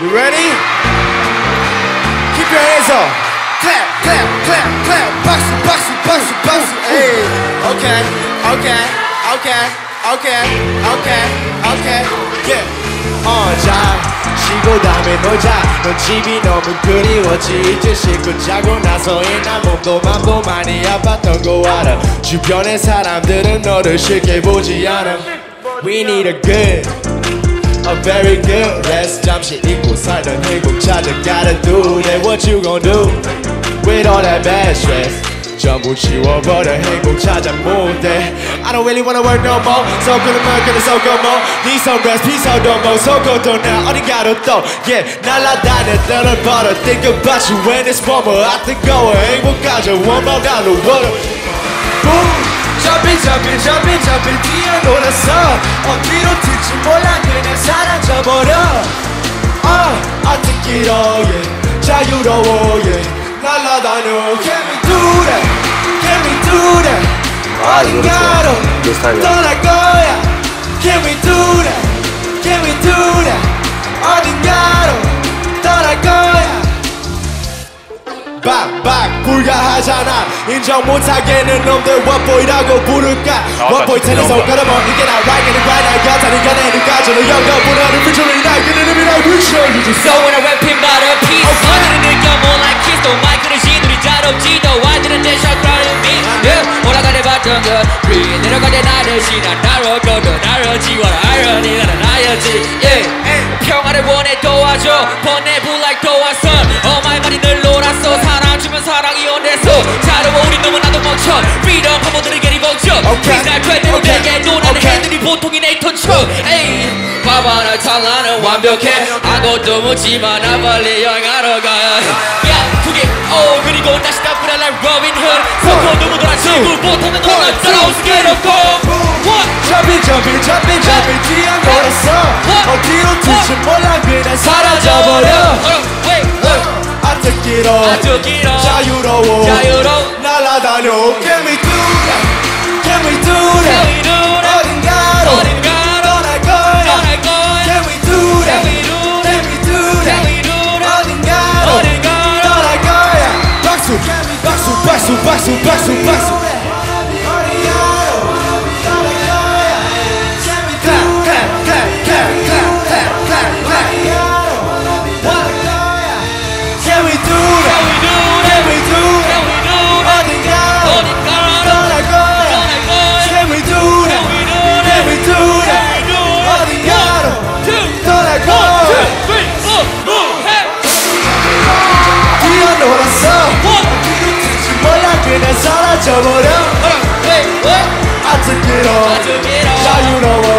You ready? Keep your hands up. Clap, clap, clap, clap. 박수, 박수, 박수, 박수. Hey. Okay, okay, okay, okay, okay, okay. Yeah. 어, 자, 쉬고 다음에 놀자. 넌 집이 너무 그리워지. 이제 씻고 자고 나서 이나 몸도 맘도 많이 아팠던 거 알아. 주변의 사람들은 너를 쉽게 보지 않아. We need a good. A very good Let's 잠시 잊고 살던 행복 찾아 Gotta do that What you gon' do With all that bad stress 전부 지워버려 행복 찾아 move that I don't really wanna work no more So good I'm gonna so good more Need some rest peace out no more So good 또 나 어딘가로 또 Yeah 날아다녀 떠날 벌어 Think about you when it's warmer I think go 행복하자 One more down the water Boom Jumping jumping jumping 뛰어놀았어 어디로 튈지 몰라 그냥 사라져버려 아 아득기로 yeah 자유로워 yeah 날아다녀 Can we do that Can we do that 어딘가로. 떠날 거야 Can we do that Can we do that 어딘가로 떠날 거야 박박 불가하잖아 인정 못하겠는 놈들 왓보이라고 부를까? 왓보이 텐에서 걸어먹는 나 right in the right now 여자는 연애 누가 저는 영감보다는 featuring 날 그는 의미나 위쳐 You just So when I rap him by the piece 너희들은 느껴 more like kiss. 또 마이크를 시들이 잘 없지도 와들은 내 shot crowding me yeah. 올라가려 봤던 것 breathe 내려가려 나를 지나 나로 꺼도 나로 지워라 irony 나는 나였지 yeah. 평화를 원해 도와줘. 번뇌 like 도화선 어마이 말이 늘 놀았어 멈춰 자로워 우린 너무나도 멈춰 비록 바보들에게 리버쳐 빛날 별대로 내게 노라는 애들이 보통인 에이톤 쳐 에이 바바나 장난은 완벽해 아무도 묻지마 나 빨리 여행하러 가야 야 그게 오 그리고 다시 다 불안한 로빈훗 서커도 못 알아치고 못하면 너나 따라올 수 괴롭고 잡이 잡이 잡이 잡이 뛰어 걸었어 어디로 튈지 몰라 그냥 사라져버려 I took it all 자유로워 자유로워 날아다녀 Can we do that? Can we do that? Can we do that? 어딘가로 어딘가로 떠날 거야 떠날 거야 박수 박수 박수 박수 박수 I get it all. Now you know